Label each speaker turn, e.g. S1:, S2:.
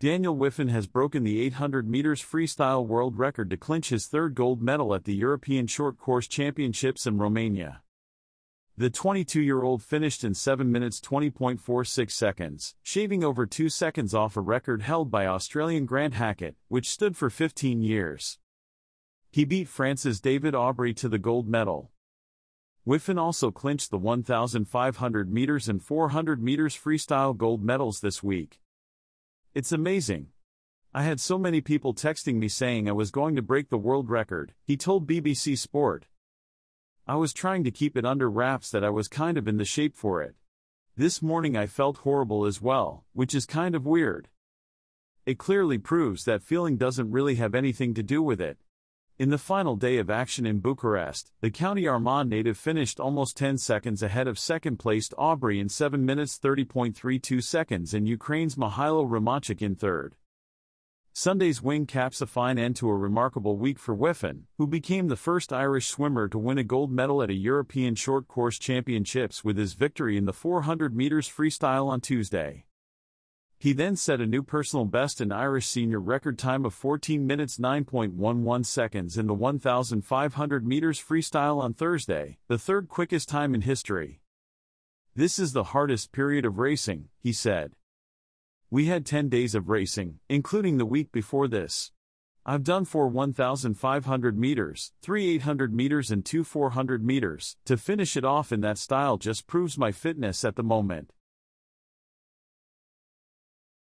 S1: Daniel Wiffen has broken the 800 meters freestyle world record to clinch his third gold medal at the European Short Course Championships in Romania. The 22 year old finished in 7 minutes 20.46 seconds, shaving over 2 seconds off a record held by Australian Grant Hackett, which stood for 15 years. He beat France's David Aubry to the gold medal. Wiffen also clinched the 1,500 meters and 400 meters freestyle gold medals this week. It's amazing. I had so many people texting me saying I was going to break the world record, he told BBC Sport. I was trying to keep it under wraps that I was kind of in the shape for it. This morning I felt horrible as well, which is kind of weird. It clearly proves that feeling doesn't really have anything to do with it. In the final day of action in Bucharest, the County Armagh native finished almost 10 seconds ahead of second placed Aubry in 7 minutes 30.32 seconds and Ukraine's Mykhailo Romanchuk in third. Sunday's win caps a fine end to a remarkable week for Wiffen, who became the first Irish swimmer to win a gold medal at a European Short Course Championships with his victory in the 400 meters freestyle on Tuesday. He then set a new personal best in Irish senior record time of 14 minutes 9.11 seconds in the 1,500 meters freestyle on Thursday, the third quickest time in history. This is the hardest period of racing, he said. We had 10 days of racing, including the week before this. I've done four 1,500 meters, three 800 meters, and two 400 meters. To finish it off in that style just proves my fitness at the moment.